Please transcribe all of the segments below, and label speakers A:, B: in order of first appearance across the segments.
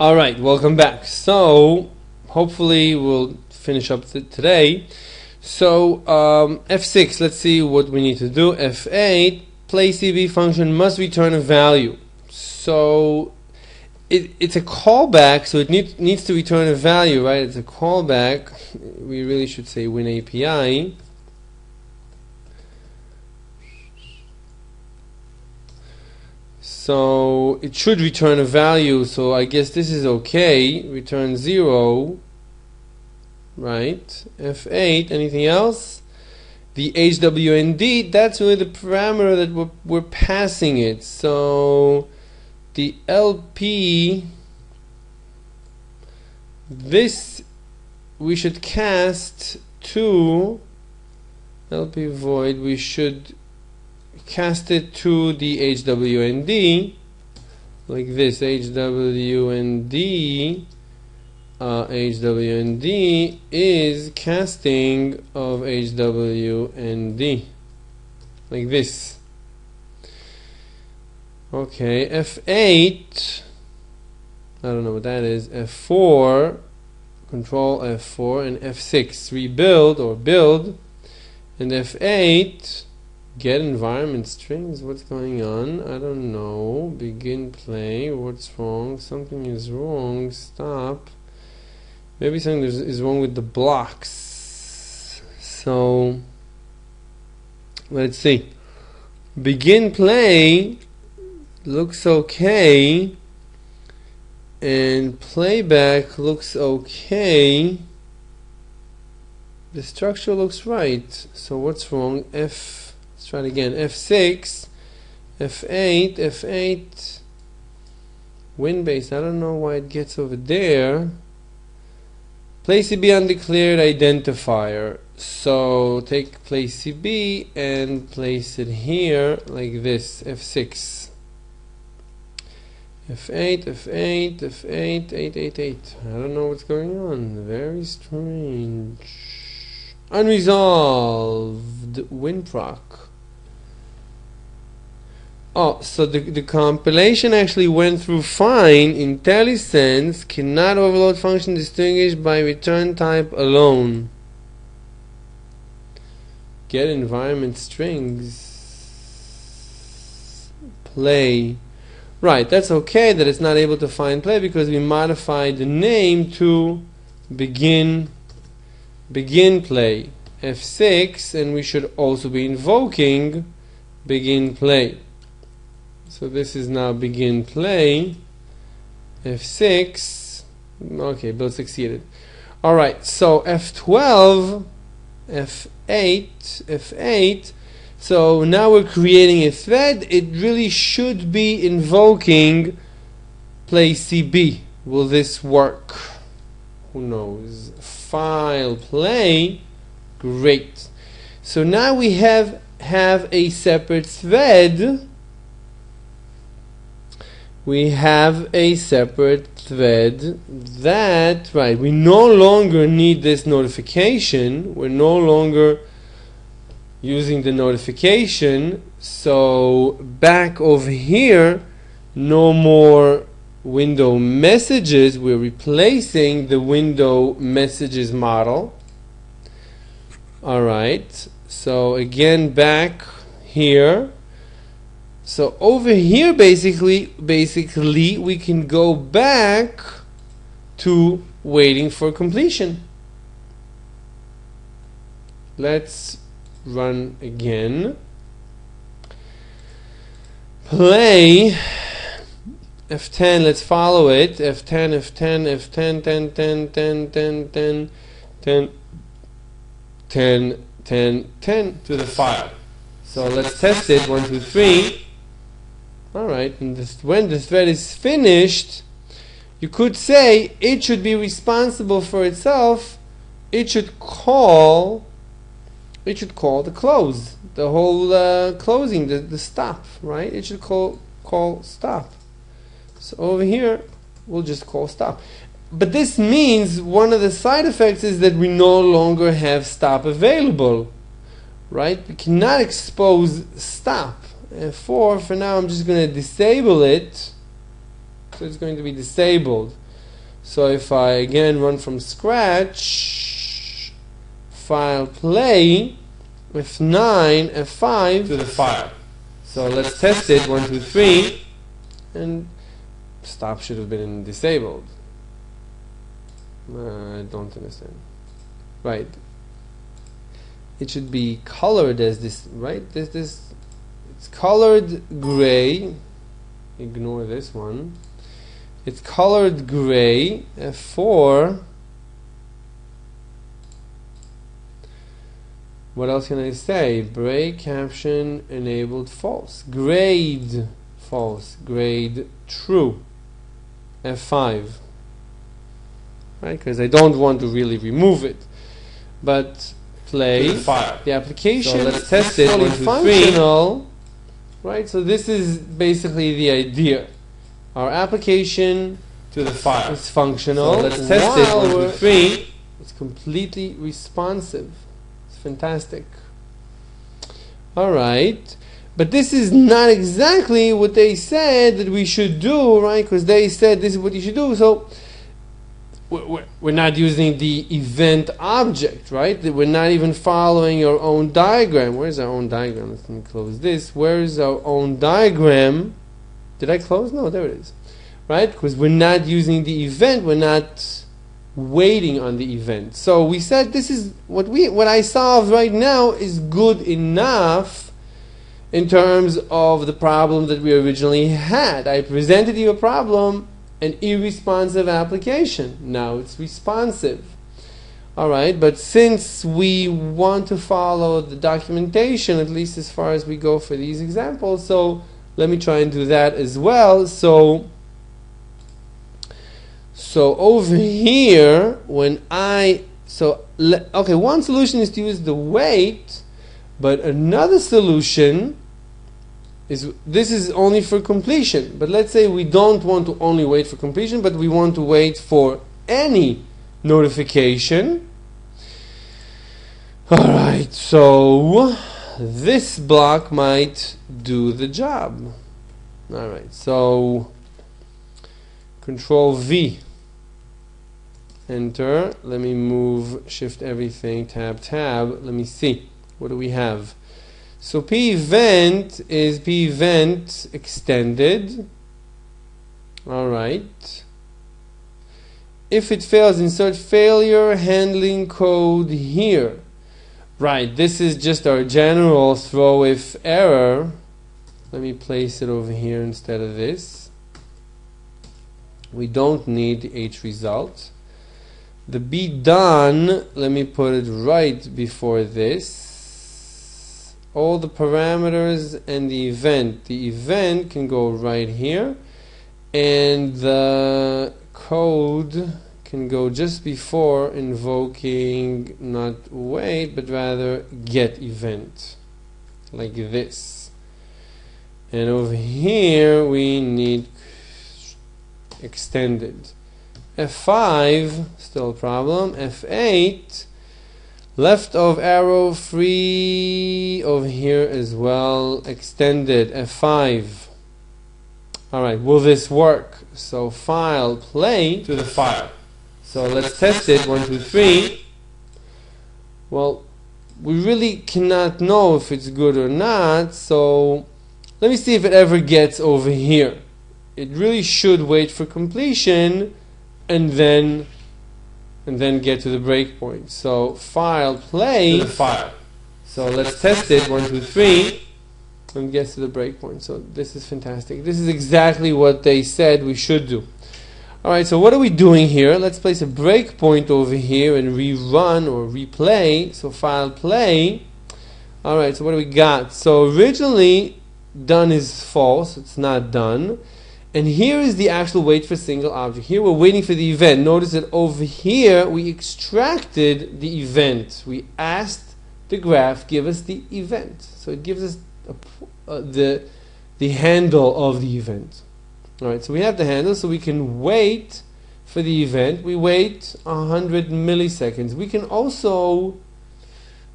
A: All right, welcome back. So, hopefully, we'll finish up th- today. So, um, F6, let's see what we need to do. F8, play CB function must return a value. So, it, it's a callback, so it need, needs to return a value, right? It's a callback. We really should say WINAPI. So it should return a value, so I guess this is okay. Return 0, right? F8, anything else? The HWND, that's really the parameter that we're, we're passing it. So the LP, this we should cast to LPVOID, we should cast it to the HWND like this HWND uh, HWND is casting of HWND like this. Okay F8 I don't know what that is F4 control F4 and F6 rebuild or build. And F8 Get environment strings. What's going on? I don't know. Begin play. What's wrong? Something is wrong. Stop. Maybe something is wrong with the blocks. So let's see. Begin play looks okay. And playback looks okay. The structure looks right. So what's wrong? F Let's try it again. F6, F8, F8, win base. I don't know why it gets over there. Play CB undeclared identifier. So take play CB and place it here like this. F6. F8, F8, F8, 8, 8, 8. I don't know what's going on. Very strange. Unresolved. WinProc. Oh, so the, the compilation actually went through fine. IntelliSense cannot overload function distinguished by return type alone. Get environment strings. Play. Right, that's okay that it's not able to find play because we modified the name to begin begin play. F6 and we should also be invoking begin play. So this is now begin play. F6. Okay, build succeeded. Alright, so F12, F8, F8. So now we're creating a thread. It really should be invoking play CB. Will this work? Who knows? File play. Great. So now we have have a separate thread we have a separate thread that, right, we no longer need this notification. We're no longer using the notification. So back over here, no more window messages. We're replacing the window messages model. All right. So again, back here so over here, basically, basically, we can go back to waiting for completion. Let's run again. Play F10, let's follow it. F10, F10, F10, 10, 10, 10, 10, 10, 10, 10, 10, 10 to the file. So let's test it. One, two, three. 2, 3. All right, and this, when the thread is finished, you could say it should be responsible for itself. It should call. It should call the close, the whole uh, closing, the, the stop, right? It should call call stop. So over here, we'll just call stop. But this means one of the side effects is that we no longer have stop available, right? We cannot expose stop F4 for now I'm just going to disable it so it's going to be disabled So if I again run from scratch, file play, with 9 and 5
B: to the file.
A: So let's test it, one, two, three, and stop should have been disabled. Uh, I don't understand. Right. It should be colored as this, right? This, this, it's colored gray. Ignore this one. It's colored gray. F4. What else can I say? Break caption enabled false. Grade false. Grade true. F5. Right? Because I don't want to really remove it. But play
B: the
A: application.
B: So let's test it.
A: fully
B: One, two, three.
A: functional. Right? So this is basically the idea. Our application
B: To the file.
A: is functional.
B: So let's test it. One, two, three.
A: It's completely responsive. It's fantastic. All right. But this is not exactly what they said that we should do, right? Because they said this is what you should do. So we're, not using the event object, right? We're not even following our own diagram. Where's our own diagram? Let me close this. Where's our own diagram? Did I close? No, there it is. Right? Because we're not using the event. We're not waiting on the event. So we said this is what we what I solved right now is good enough in terms of the problem that we originally had. I presented you a problem, an irresponsive application. Now it's responsive. All right, but since we want to follow the documentation, at least as far as we go for these examples, so let me try and do that as well. So so over here, when I so okay, one solution is to use the weight, but another solution is this is only for completion. But let's say we don't want to only wait for completion, but we want to wait for any notification. All right, so this block might do the job. All right, so Control V. Enter. Let me move, shift everything, tab, tab. Let me see. What do we have? So P event is P event extended. All right. If it fails, insert failure handling code here. Right, this is just our general throw if error. Let me place it over here instead of this. We don't need HRESULT. The be done, let me put it right before this. All the parameters and the event. The event can go right here, and the code can go just before invoking not wait, but rather get event, like this. And over here we need extended. F5, still a problem. F8, left of arrow free over here as well, extended. F5. Alright, will this work? So file, play.
B: To the file.
A: So let's test it. One, two, three. Well, we really cannot know if it's good or not, so let me see if it ever gets over here. It really should wait for completion and then and then get to the breakpoint. So file
B: To
A: play.
B: the file.
A: So let's test it. One, two, three. And get to the breakpoint. So this is fantastic. This is exactly what they said we should do. Alright, so what are we doing here? Let's place a breakpoint over here and rerun or replay. So file play. Alright, so what do we got? So originally done is false, it's not done. And here is the actual wait for single object. Here we're waiting for the event. Notice that over here we extracted the event. We asked the graph give us the event. So it gives us a uh, the the handle of the event. All right, so we have the handle, so we can wait for the event. We wait 100 milliseconds. We can also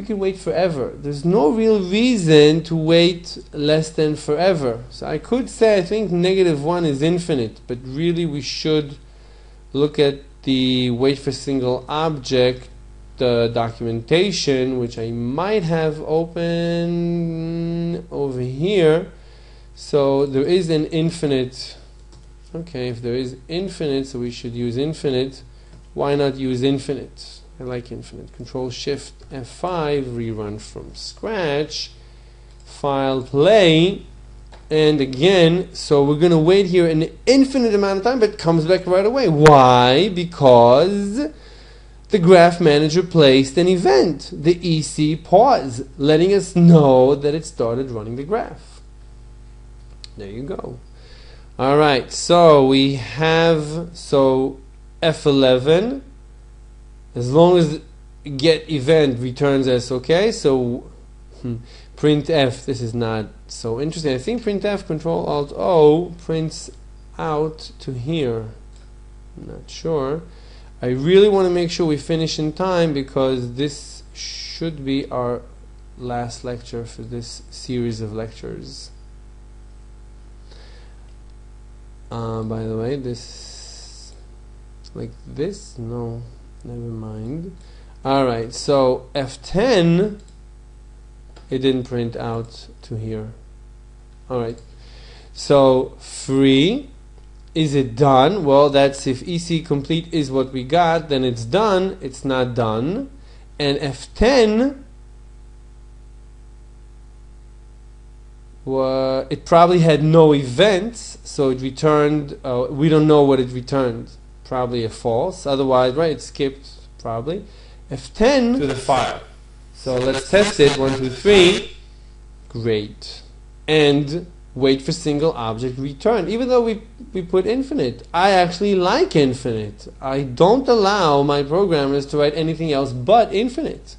A: we can wait forever. There's no real reason to wait less than forever. So I could say I think negative one is infinite, but really we should look at the wait for single object uh, documentation, which I might have open over here. So there is an infinite. Okay, if there is infinite, so we should use infinite. Why not use infinite? I like infinite. Control Shift F5, rerun from scratch, file play, and again, so we're going to wait here an infinite amount of time, but it comes back right away. Why? Because the graph manager placed an event, the EC pause, letting us know that it started running the graph. There you go. All right, so we have so F11 as long as get event returns S_OK. So hmm, printf this is not so interesting. I think printf control alt O prints out to here. I'm not sure. I really want to make sure we finish in time because this should be our last lecture for this series of lectures. Uh, by the way, this like this? No, never mind. Alright, so F10 it didn't print out to here. Alright, so free is it done? Well, that's if EC complete is what we got, then it's done. It's not done. And F10, well, it probably had no events, so it returned, uh, we don't know what it returned. Probably a false. Otherwise, right, it skipped, probably. F10,
B: To the file.
A: so let's test it. One, two, three. Great. And wait for single object return. Even though we, we put infinite, I actually like infinite. I don't allow my programmers to write anything else but infinite.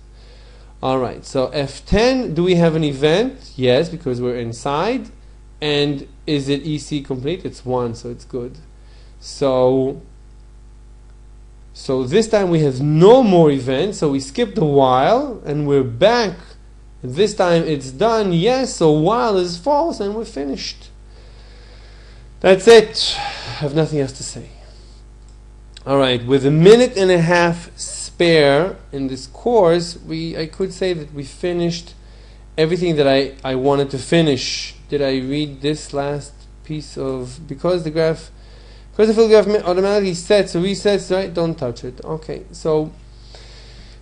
A: Alright, so F10, do we have an event? Yes, because we're inside. And is it EC complete? It's 1, so it's good. So, so this time we have no more events, so we skip the while and we're back this time it's done, yes, so while is false, and we're finished. That's it. I have nothing else to say. Alright, with a minute and a half spare in this course, we I could say that we finished everything that I, I wanted to finish. Did I read this last piece of because the graph because the graph automatically sets resets, right? Don't touch it. Okay, so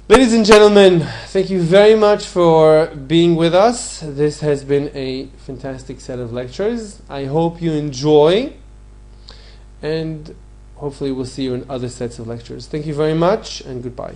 A: Ladies and gentlemen, thank you very much for being with us. This has been a fantastic set of lectures. I hope you enjoy, and hopefully, we'll see you in other sets of lectures. Thank you very much, and goodbye.